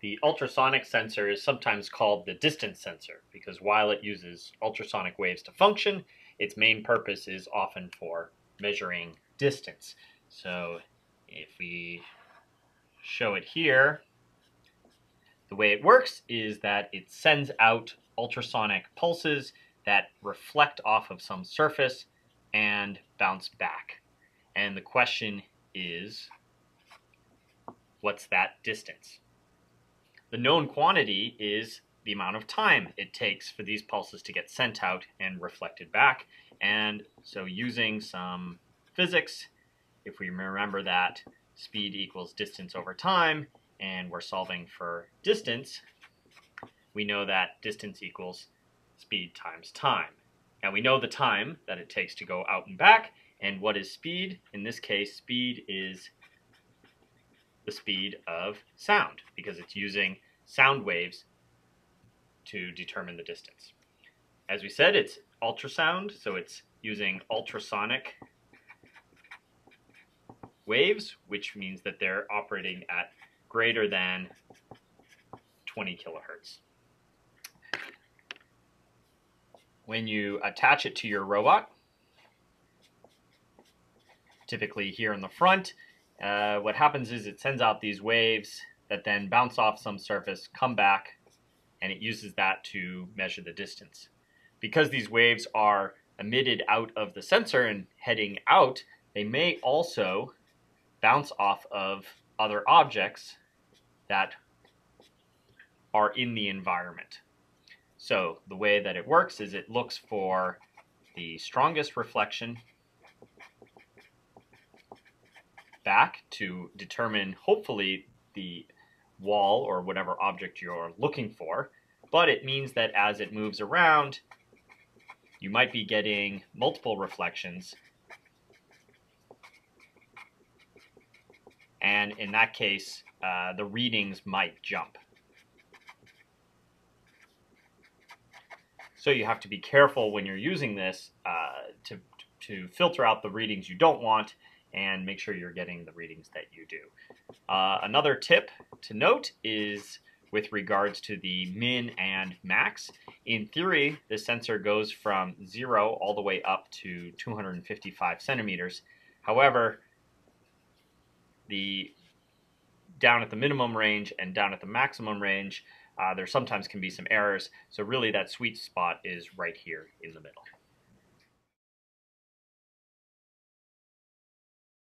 The ultrasonic sensor is sometimes called the distance sensor because while it uses ultrasonic waves to function, its main purpose is often for measuring distance. So if we show it here, the way it works is that it sends out ultrasonic pulses that reflect off of some surface and bounce back. And the question is, what's that distance? The known quantity is the amount of time it takes for these pulses to get sent out and reflected back. And so using some physics, if we remember that speed equals distance over time, and we're solving for distance, we know that distance equals speed times time. Now we know the time that it takes to go out and back, and what is speed? In this case, speed is the speed of sound because it's using sound waves to determine the distance. As we said, it's ultrasound, so it's using ultrasonic waves, which means that they're operating at greater than 20 kilohertz. When you attach it to your robot, typically here in the front, uh, what happens is it sends out these waves that then bounce off some surface, come back, and it uses that to measure the distance. Because these waves are emitted out of the sensor and heading out, they may also bounce off of other objects that are in the environment. So the way that it works is it looks for the strongest reflection back to determine hopefully the wall or whatever object you're looking for, but it means that as it moves around, you might be getting multiple reflections. And in that case, uh, the readings might jump. So you have to be careful when you're using this uh, to, to filter out the readings you don't want and make sure you're getting the readings that you do. Uh, another tip to note is with regards to the min and max. In theory, the sensor goes from zero all the way up to 255 centimeters. However, the down at the minimum range and down at the maximum range, uh, there sometimes can be some errors. So really that sweet spot is right here in the middle.